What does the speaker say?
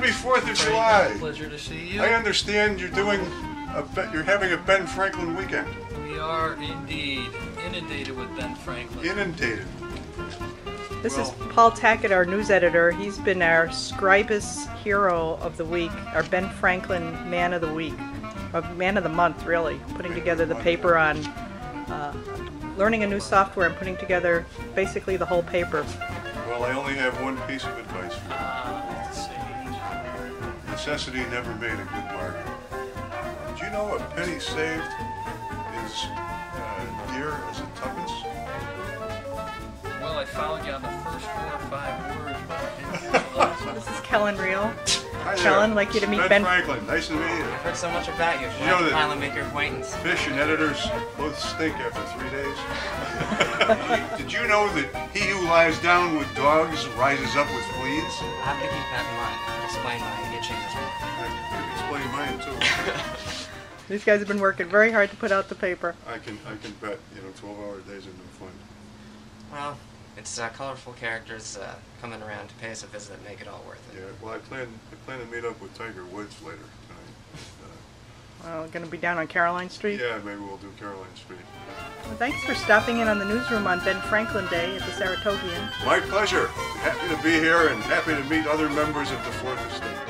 Happy Fourth of Frank, July. Pleasure to see you. I understand you're doing a Ben- you're having a Ben Franklin weekend. We are indeed inundated with Ben Franklin. Inundated. This is Paul Tackett, our news editor. He's been our Scribus hero of the week, our Ben Franklin man of the week, or man of the month, really, putting together the paper on uh, learning a new software and putting together basically the whole paper. Well, I only have one piece of advice for Ah, let's you. Necessity never made a good bargain. Do you know a penny saved is uh, dear as a tuppence? Well, I followed you on the first four or five words, but I didn't realize. This is Kellen Reel. Hi there. Like you to meet Ben- Franklin. Nice to meet you. I've heard so much about you. You Glad know to that- finally make your acquaintance. Fish and editors both stink after three days. Did you know that he who lies down with dogs rises up with fleas? I have to keep that in mind. I'll explain my itching this morning. I could explain mine too. These guys have been working very hard to put out the paper. I can I can bet you know 12 hour days are no fun. Well, it's uh, colorful characters uh, coming around to pay us a visit that make it all worth it. Yeah. Well, I plan I plan to meet up with Tiger Woods later tonight. Well, going to be down on Caroline Uh, Street. yeah, maybe we'll do Caroline Street. Well, thanks for stopping in on the newsroom on Ben Franklin Day at the Saratogian. My pleasure. Happy to be here and happy to meet other members of the Fourth Estate.